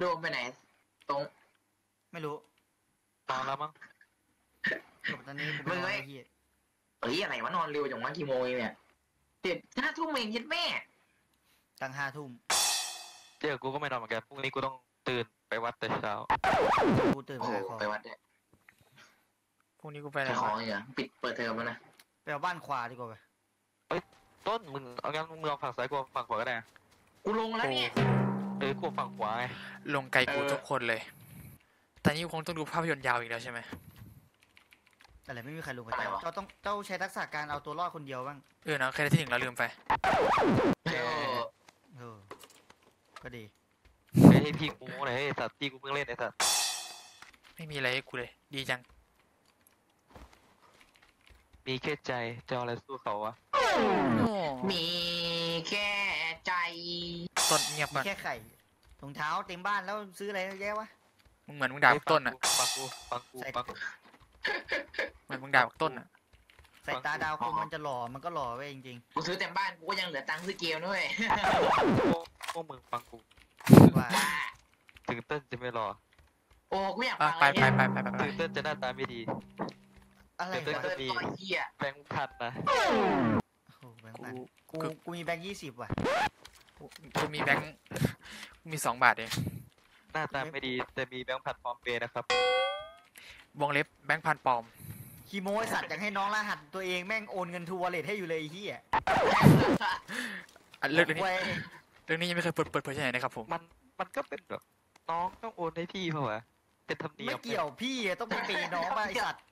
โดมไปไหน ตรง ไม่รู้นอนแล้วมั้งจบตอนนี้กูมึงไม่ไม่เอาไอ้เหี้ยเอ้ยอะไรวะนอนเร็วจังวะกี่โมงเองเนี่ยเจ็ดห้าทุ่มเองยัดแม่ ตั้งห้าทุ่มเจอกูก็ไม่นอนเหมือนกันพรุ่งนี้กูต้องตื่นไปวัดแต่เช้ากูตื่นโอ้ไปโหขายของไปวัดเนี่ยพรุ่งนี้กูไปไปแล้วของอีกเหรอปิดเปิดเทอมแล้วนะไปเอาบ้านขวาดีกว่าไปต้นมึงเอางั้นมึงเอาฝั่งซ้ายกูเอาฝั่งขวาก็ได้นะกูลงแล้วเนี่ย เออกูเอาฝั่งขวาไงลงไกลกูเออทุกคนเลย แต่นี่กูคงต้องดูภาพยนตร์ยาวอีกแล้วใช่ไหมอะไรไม่มีใครลงไปเจ้าเจ้าต้องเจ้าใช้ทักษะการเอาตัวรอดคนเดียวบ้างเออเนาะแค่ที่หนึ่งเราลืมไปเออเออก็ดีไอ้ให้พี่กูหน่อยไอ้สัตว์ที่กูเพิ่งเล่นไอ้สัตว์ไม่มีอะไรให้กูเลย ดีจัง มีแค่ใจจะเอาอะไรสู้เขาวะมีแค่ใจต้นเงียบมีก่อนแค่ไข่ รองเท้าเต็มบ้านแล้วซื้ออะไรเยอะแยะวะ มึงเหมือนมึงด่าพวกต้นอะฟังกูฟังกูใส่ฟังกูเหมือนมึงด่าพวกต้นอะใส่ตาดาวคงมันจะหล่อ มันก็หล่อไว้จริงกูซื้อเต็มบ้านกูก็ยังเหลือตังค์ซื้อเกมด้วยพวกมึงฟังกูๆว่าว่าถึงเต้นจะไม่รอโอ้กูอยากอะฟังไปอะไรไปเนี่ยไปไปไปไปถึงเต้นจะหน้าตาไม่ดี อะไรเดี๋ยววะเต้เติมต่อยเฮียแบงค์พันนะโอ้โหแบงค์กูพันกูคือกูมีแบงค์ยี่สิบว่ะ กูกูมีแบงค์กูมีสองบาทเองหน้าตาไม่ดีแต่มีแบงค์พันพร้อมเปย์นะครับ วงเล็บแบงค์พันปลอมคีโมไอสัตว์อยากให้น้องรหัสตัวเองแม่งโอนเงินทูวอลเล็ตให้อยู่เลยไอ้เหี้ยอะเรื่องนี้ไว้เรื่องนี้ยังไม่เคยเปิดเปิดเผยที่ไหนนะครับผม มันมันก็เป็นแบบน้องต้องโอนให้พี่เปล่าวะเป็นธรรมเนียไม่มเกี่ยวพี่อะต้องไปปีน้องป่ะไอสัตว์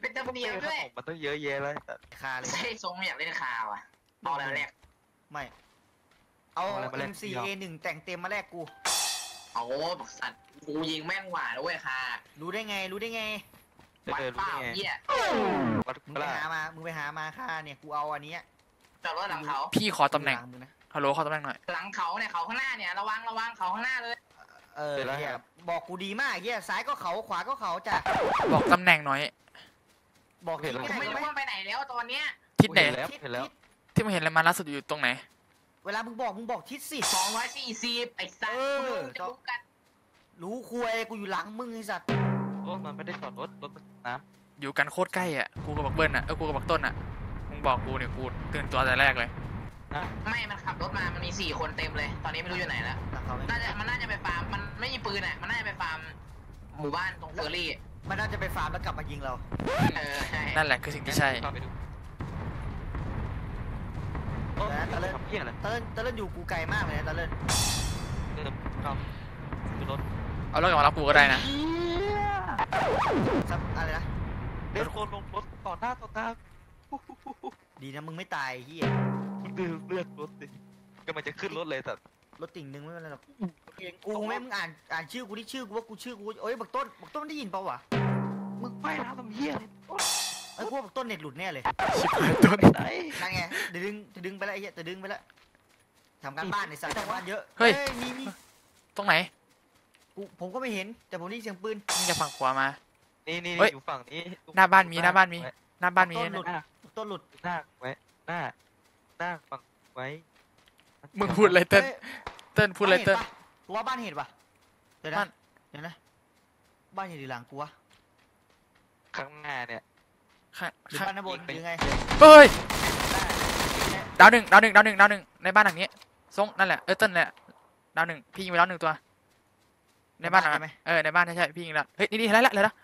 เป็นธรรมเนียมขด้วยนมมันต้องเยอะแยะเลยแต่คาเลยใช่ทรงอยากเล่นคาวอะเอาแล้วแรกไม่ เอา M4A1 แต่งเต็มมาแลกกู เอาบอกสัตว์กูยิงแม่นกว่าแล้วเว้ยค่ะรู้ได้ไง รู้ได้ไงไม่วัดเคยรู้เปล่าได้ไงเฮียวัดมึงกไปล้าหามา มึงไปหามาค่าเนี่ย กูเอาอันเนี้ยจอดรถหลังเขา พี่ขอตำแหน่งกูล้ามึนะฮัลโหลขอตำแหน่งหน่อย หลังเขาเนี่ยเขาข้างหน้าเนี่ยระวังระวังเขาข้างหน้าเลย เออเหี้ยบอกกูดีมากเหี้ยซ้ายก็เขาขวาก็เขาจ้ะ บอกตำแหน่งหน่อย บอกที่ผมไหนไม่รู้รู้ไหมว่าไปไหนแล้วตอนเนี้ย ทิศไหน เห็นแล้ว เห็นแล้ว ที่มึงเห็นอะไรมาล่าสุดอยู่ตรงไหน เวลามึงบอกมึงบอกทิศสิ สองร้อยสี่สิบไอ้สัตว์เออ มึงจะรู้กันรู้คุยกูอยู่หลังมึงไอสัตว์โอ้มันไม่ได้จอดรถรถมันน้อยู่กันโคตรใกล้อะ กูกับบักเบิ้ลอะ เออ กูกับบักต้นอะ มึงบอกกูเนี่ยกูตื่นตัวแต่แรกเลย ไม่มันขับรถมา มันมีสี่คนเต็มเลย ตอนนี้ไม่รู้อยู่ไหนแล้วหลังเขาไม่น่าจะมันน่าจะไปฟาร์ม มันไม่มีปืนอะ มันน่าจะไปฟาร์มหมู่บ้านตรงเฟอร์รี่มันน่าจะไปฟาร์มแล้วกลับมายิงเรา เออใช่นั่นแหละคือสิ่งำที่ใช่เข้าไปดู โอ้ยทำเพี้ยอะไรตะเล่นตะเล่นอยู่กูไกลมากเลยนะตะเล่นเดินเข้าดูรถเอารถกลับมารับกูก็ได้นะซับอะไรนะเดินคนลงรถต่อหน้าต่อตาดีนะมึงไม่ตายเฮียมึงดูเลือดรถดิก็มันจะขึ้นรถเลยแต่รถติ่งหนึ่งไม่เป็นไรหรอกกูแม่งมึงอ่านอ่านชื่อกูที่ชื่อกูว่ากูชื่อกูเอ้ยบักต้นบักต้นได้ยินเปล่าวะมึงไปนะทำเหี้ยเลย ไอ้ยพวกบักต้นเน็ตหลุดแน่เลยชิบหายต้นไหนนั่นไงจะดึงจะดึงไปแล้วไอ้เหี้ยจะดึงไปแล้วทำการบ้านในสัตว์ทำบ้านเยอะเฮ้ย มีมีตรงไหนกูผมก็ไม่เห็นแต่ผมได้ยินเสียงปืนมึงจะฝั่งขวามา นี่นี่เฮ้ย อยู่ฝั่งนี้หน้าบ้านมีหน้าบ้านมีหน้าบ้านมีต้นหลุดนะบักต้นหลุดหน้าไว้หน้าหน้าฝั่งไว้มึงพูดอะไรเต้นอ้ยเต้นพูดอะไรเต้น บ้านห็ปะกูว่าบ้านเห็นปะเดี๋ยวบ้านะนเดี๋ยวนะ บ้านเห็นหรือหลังกูวะข้างหน้าเนี่ย ข้างหรือข้างบ้านด้านบนหรือไงเฮ้ยดาวหนึ่งดาวหนึ่งดาวหนึ่งดาวหนึ่งในบ้านหลังนี้ทรงนั่นแหละเออเต้นแหละดาวหนึ่งพี่ยิงไปแล้วหนึ่งตัว ในบ้านหลังใช่นั้นไหมเออในบ้านใช่ใช่พี่ยิงแล้วเฮ้ยนี่นี่เห็นแล้วละเห็นแล้ว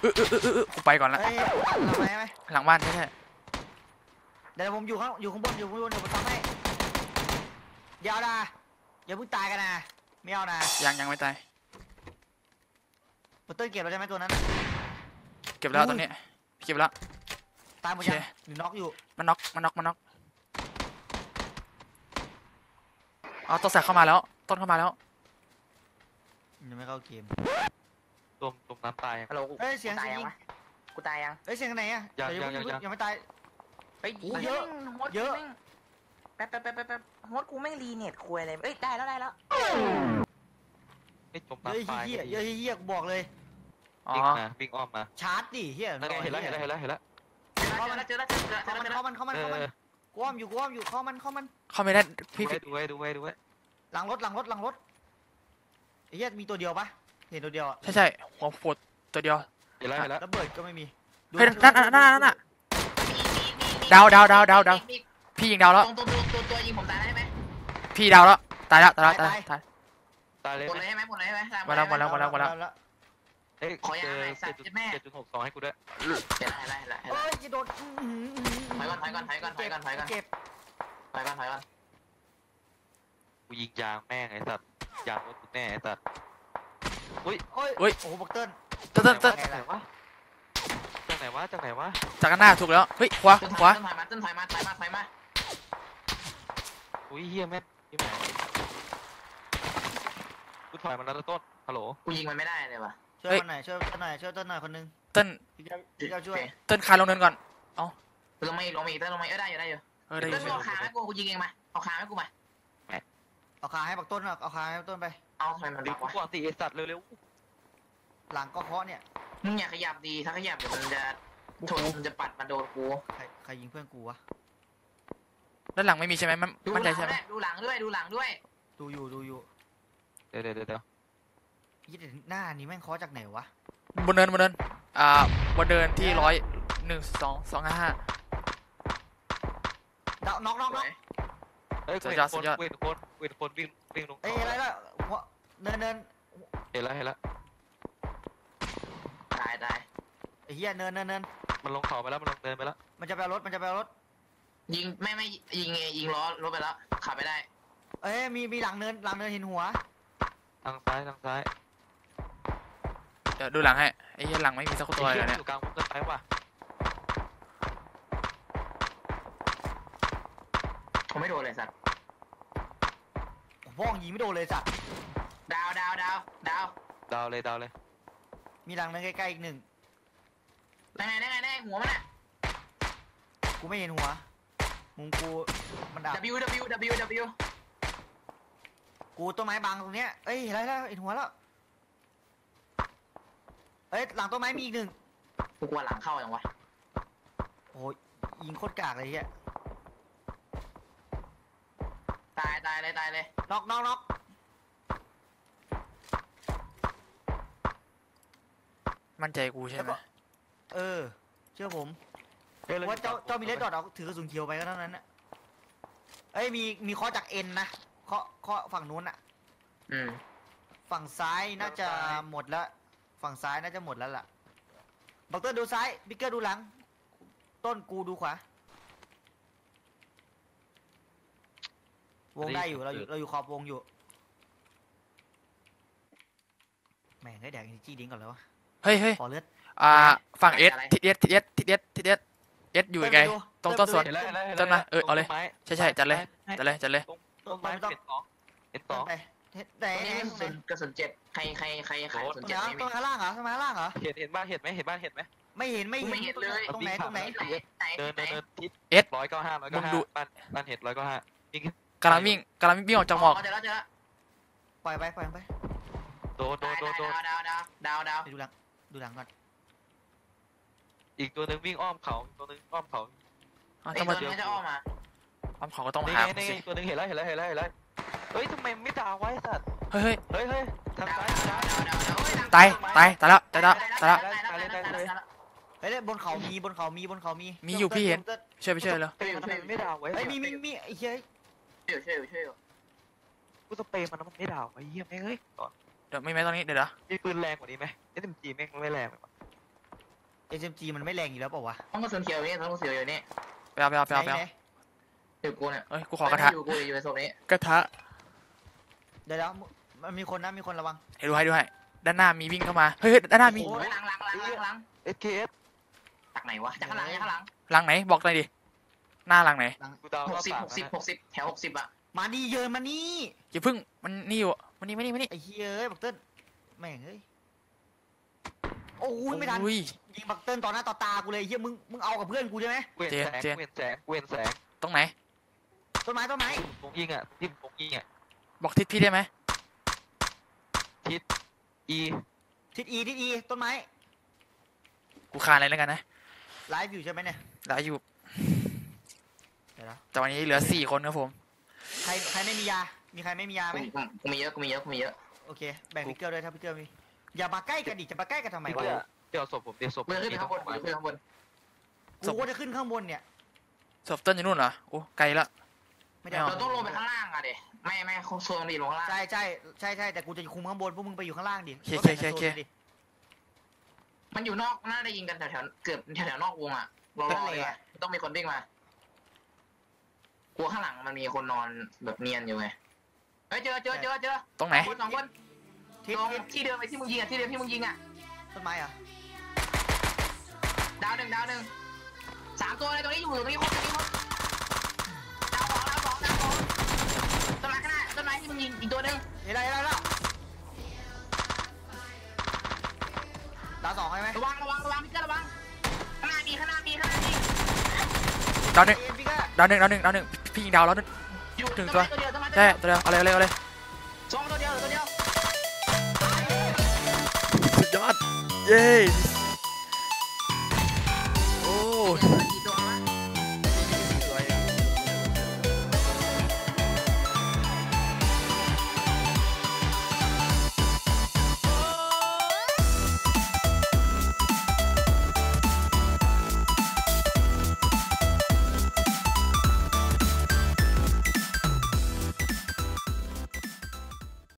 เออเออเออเออเออกูไปก่อนละเอ้ยเราไหมไหมหลังบ้านใช่ใช่เดี๋ยวผมอยู่ข้างอยู่ข้างบนอยู่ข้างบนเดี๋ยวผมทำให้อย่าเอานะอย่าเพิ่งตายกันนะไม่เอานะยังยังไม่ตายบัตเตอร์เก็บแล้วใช่ไหมตัวนั้นน่ะ เก็บแล้วอุ้ยตอนนี้เก็บแล้วตายหมดโอเคยังหรือน็อกอยู่มันน็อกมันน็อกมันน็อกอ๋อต้นแสกเข้ามาแล้ว ต้นเข้ามาแล้วยังไม่เข้าเกมตมตมน้ำตายฮัลโหลกูเอ้ยเสียงกูตายเสียงยังวะกูตายยังเอ้ยเสียงไหนอะยังเดี๋วยังเพิ่ยังยังไม่ตายเฮ้ยโอ้เยอะโฮสต์เยอะกูแม่งแป๊บแป๊บแป๊บแป๊บแป๊บโฮสต์กูแม่งรีเน็ตคุยอะไรเอ้ยได้แล้วได้แล้วไม่จมเฮ้ยน้ำตายเฮียเฮ้ยเฮียกูบอกเลย อ๋อ วิ่งมาวิ่งอ้อมมาชาร์จดิเฮียนั่นไงเห็นแล้วเห็นแล้วเห็นแล้วเห็นแล้วเจอแล้วเจอแล้วเจอแล้วเจอแล้วเจอแล้วเจอแล้วเข้ามันเข้ามันเอเข้ามันอเข้ามันกูอ้อมอยู่กูอ้อมอยู่เข้ามันเข้ามัน เข้าไม่ได้ดูพี่ไว้ดูไว้ดูไว้ดูไว้หลังรถหลังรถหลังรถไอ้เหี้ยมีตัวเดียวปะเห็นตัวเดียวอะใช่ใช่หัวโผล่ตัวเดียวเห็นแล้วเห็นแล้วระเบิดก็ไม่มีดูเฮ้ยนั่นนั่นนั่นนั่นน่ะ ดาวดาวดาวดาวดาว พี่ยิงดาวแล้วตรงตัวตัวตัวตัวยิงผมตายได้ไหมพี่ดาวแล้วตายแล้วตายแล้วตายแล้วตาย ตายเลยหมดไหมเลยใช่ไหมหมดเลยใช่ไหมหมดแล้วหมดแล้วหมดแล้ว เอ้ยขอยาเจอหน่อยสัตว์เจ็ดจุดเจ็ดแม่ เจ็ดจุดหกสองให้กูด้วยเห็นแล้วเห็นแล้วเห็นแล้วเห็นเอ้แล้ว ยจะโดนอื้อหืออื้อหืถอยก่อนถอยก่อนถอยก่อนถอยก่อนถอยก่อนเก็บถอยก่อนถอยก่อนกูยิงยางแม่งไอ้สัตว์ยางรถกูแน่ไอ้สัตว์อุ้ยโอ้ยเฮ้ยโอ้โหบักเติ้ลเต้นเต้นเต้นจากไหนวะจากไหนวะจากไหนวะจากกันหน้าถูกแล้วเฮ้ยขวาต้นขถอวายต้นถอยมาต้นถอยมาถอยมาถอยมาอุ้ยเฮียแม่งนี่แม่งกูถอยมาแล้วนะต้นฮัลโหลกูยิงมันไม่ได้เลยว่ะ ช่วยคนหน่อยช่วยคนหน่อยช่วยต้นหน่อยคนนึงเต้นพี่เจ้าพี่เจ้าช่วยเต้นคานลงเนินก่อนลงมาอีกลงมาอีกต้นลงมาเออได้อยู่ได้อยู่เออได้อต้ยินนเอาขาให้กูกูยิงเองมาเอาขาให้กูมาเอาขาให้บักต้นเอาเอาขาให้บักต้นไปเอาทำไมมันดึบังกกูวะก่อนสิไอ้สัตว์เร็วหลังก็เคาะเนี่ยมึงอย่าขยับดีถ้าขยับเดี๋ยวมันจะชนมันจะปัดมาโดนกูใครใครยิงเพื่อนกูวะด้านหลังไม่มีใช่ไหมมันดูหมั่นใจลังใช่ไหมด้วยดูหลังด้วยดูหลังด้วยดูอยู่ดูอยู่ๆเดี๋ยวเดี๋ยวเดี๋ยวเดี๋ ยวยี่เดี๋ยวหน้านี้แม่งเคาะจากไหนวะ บนเนินบนเนินอ่าบนเนินที่ร้อยหนึ่งสองสองห้าห้า ดาวน็อกน็อกสน็วอกยเอ้ยสุกูดเห็ยอดนสุคนดยอด กูเห็นคนกูเห็นคนวิ่งวิ่งลงเอ้ยเขาอะไรล่ะหัวเนินเนินเห็นแล้วเห็นแล้วตายตายไอ้เหี้ยเนินเนินเนินมันลงเขาไปแล้วมันลงเดินไปแล้วมันจะไปเอารถมันจะไปเอารถ ยิงไม่ไม่ยิงไงยิงล้อรถไปแล้วขับไปได้ เอ้ยมีมีหลังเนินหลังเนินเห็นหัว ทางซ้ายทางซ้ายเดี๋ยวดูหลังให้ไอ้เหี้ยหลังไม่มีสักตัวไอ้เลยเหี้ยเนี่ยอยู่กลางวงเกินไปว่ะผมไม่โดนเลยสัตว์พ่องยิงไม่โดนเลยสัตว์ดาวดาวดาวดาวดาวเลยดาวเลยมีหลังเนินใกล้ๆอีกหนึ่งได้ไงได้ไงได้ไงหัวมันอะกูไม่เห็นหัวมุมกูมันดับ W W W W กูต้นไม้บังตรงเนี้ยเอ้ยเห็นอะไรแล้วเห็นหัวแล้ว เอ้ยหลังต้นไม้มีอีกหนึ่งกูกลัวหลังเข้าอย่างวะโอ้ยยิงโคตรกากเลยไอ้เฮียตายตายเลยตายเลยน็อกน็อกน็อกมั่นใจกูใช่ไหมเออ เชื่อผมเอ้ยแล้วว่าเจ้าเจ้ามี red dot เอาถือกระสุนเขียวไปก็เท่านั้นน่ะเอ้ยมีมีเคาะจาก N นะเคาะเคาะฝั่งนู้นอะอืมฝั่งซ้ายน่าจะฝั่งซ้ายหมดแล้ว ฝั่งซ้ายน่าจะหมดแล้วล่ะบักเตอร์ดูซ้ายบิ๊กเกอร์ดูหลัง ต้นกูดูขวา วงได้อยู่เราอยู่เราอยู่ขอบวงอยู่แม่งให้แดกอินจีดิ้งก่อนแล้ววะเฮ้ยเฮ้ยขอเลือด อ่า ฝั่งเอสทิศเอสทิศเอสทิศเอสทิศเอสเอสอยู่ไกลตรงต้นสวนเห็นแล้วเห็นแล้วห็นต้แล้วนไม้เออเอาเลยต้นไม้ใช่ใช่จัดเลยให้จัดเลยจัดเลยต้นต้นไม้เห็นสองเห็นสต้อนง ไปแต่ตรงนี้ไอ้กระสุนกระสุนเจ็ดใครใครใครขายกระสุนตรงเจ็ดไหนไม่ตรมี งข้างล่างเหรอตรงข้างล่างเหรอเห็นเห็นบ้างเห็นไหมเห็นบ้างเห็นไหม ไม่เห็นไม่กูไม่เห็เห็นนเลย ตรงไหนตรงไหนไหนไหนเดินไหนเดินเดินทิศเอสร้อยเก้าห้าร้อยเก้ามึห้างดู บ้านบ้านเห็ดร้อยเก้าห้ายิงกำลังวิ่งกำลังวิ่งออกจากหมอก เจอแล้วเจอแล้วปล่อยไปปล่อยไปโดนโดนโดนโดนดาวดาวดาวดาวดาวไปดูหลังดูหลังก่อนอีกตัวหนึ่งวิ่งอ้อมเขาอีกตัวหนึ่งอ้อมเขาอ้าวไอ้ต้องตัมาวนี้จะอ้อมมาอ้อมเขาก็ต้องมานี่หาไงกูนี่ไงสิอีกตัวหนึ่งเห็นแล้วเห็นแล้วเห็นแล้วเห็นแล้ว เฮ้ยทำไมไม่ดาวไว้สัตว์ เฮ้ยเฮ้ยเฮ้ยเฮ้ยทางดาวซ้ายดาวดาวดาวดาวตายตายตายแล้วตายแล้วตายแล้ว เฮ้ยบนเขามีบนเขามีบนเขามีมีอยู่พี่เห็นช่วยไปช่วยเลยเฮ้ยทำไมไม่ดาวไว้เฮ้ยมีมีมีไอ้เหี้ยช่วยช่วยช่วยกูสเปรย์มันแล้วมันไม่ดาวไอ้เหี้ยแม่งเฮ้ยก่อนเดี๋ยวไม่ไหมตอนนี้เดี๋ยวเดี๋ยวมีปืนแรงกว่านี้ไหม SMG แม่งไม่แรงเลยวะเอสเอ็มจีมันไม่แรงอยู่แล้วเปล่าวะต้องกระสุนเขียวนี่ต้องกระสุนเขียวอยู่นี่ไปเอาไปเอาไปเอาไปไหนเอาไหนอยู่กูเนี่ยเอ้ยกูขอกระทะอยู่กูอยู่ในโซนนี้กระทะเดี๋ยวแล้วมันมีคนนะมีคนระวังให้ดูให้ดูให้ด้านหน้ามีวิ่งเข้ามาเฮ้ยเฮ้ยด้านหน้ามีโอ้ยหลังหลังหลังหลังหลัง SKS จากไหนวะจากข้างหลังจากข้างหลังหลังไหนบอกหน่อยดิหน้าหลังไหนกูดาวหรอกบสิบสามหกสิบหกสิบแถวหกสิบอะมาดีเยินมานี่อย่าเพึ่งมันนี่อยู่มันนี่มันนี่มันนี่ไอ้เหี้ยเอ้ยบักเติ้ลแม่งเอ้ยโอ้ยไม่ทันอุ้ยยิงบักเติ้ลต่อหน้าต่อตากูเลยเหี้ยมึงมึงเอากับเพื่อนกูใช่ไหมกูเห็นแสงเจนกูเห็นแสงกูเห็นแสงตรงไหนต้นไม้ต้นไม้ตรงยิงอะที่ตรงยิงอะ บอกทิศพี่ได้ไหม E ทิศ E ทิศ E ต้นไม้กูคานอะไรแล้วกันนะไลฟ์อยู่ใช่ไหมเนี่ยเหลืออยู่เดี๋ยวนะแต่วันนี้เหลือสี่คนครับผม ใครใครไม่มียา มีใครไม่มียาไหมกูกูมีเยอะกูมีเยอะกูมีเยอะโอเคแบ่งพิกเกอร์ด้วยถ้าพิกเกอร์มีอย่ามาใกล้กันดิจะมาใกล้กันทำไมพี่วะเดี๋ยวเดี๋ยวศพผมเดี๋ยวศพกูจะขึ้นไปข้างบนกูมีจะขึ้นข้างบนกูก็จะขึ้นข้างบนเนี่ยศพเติ้ลอยู่นู่นเหรอโอ้ไกลละ ไม่ได้ไม่เอาเราต้องลงไปข้างล่างอะเด็ไม่ไม่คงโซนดีลงข้างล่างใช่ใช่ใช่ใช่แต่กูจะคุมข้างบนพวกมึงไปอยู่ข้างล่างดิโอเคก็แบ่งโอเคกันโอเคโซนดิมันอยู่นอกน่าได้ยิงกันแถวๆเกือบแถวๆนอกวงอะรอรอเลยอะต้องมีคนวิ่งมากลัวข้างหลังมันมีคนนอนแบบเนียนอยู่ไงเฮ้ยเจอเจอเจอเจอตรงไหนคนสองคนทิศตรงทิศที่เดิมไปที่มึงยิงอะที่เดิมที่มึงยิงอะต้นไม้เหรอะดาวหนึ่งดาวหนึ่งสามตัวเลยตรงนี้อยู่ตรงนี้ครบตรงนี้ครบดาวสองดาวสองดาวสองต้น ไหนม้ที่มึงยิงอีกตัวหนึ่งเห็นแล้วเห็นแล้วเห็นแล้วดาวสองใช่ไหมระวังระวังระวังพี่เจ้าระวังข้างหน้ามีข้างหน้ามีข้างหน้ามีดาวหนึ่งเอ็นพิกเกอร์ดาวหนึ่งดาวหนึ่งดาวหนึ่งพี่ยิงดาวแล้วนึงอยู่ถึงตัวไม้ตัวเดียวต้นไม้ตัวใช่เดียวตัวเดียวเอาเลยเอาเลยเอาเลยสองตัวเดียวตัวเดียว สุดยอด เย้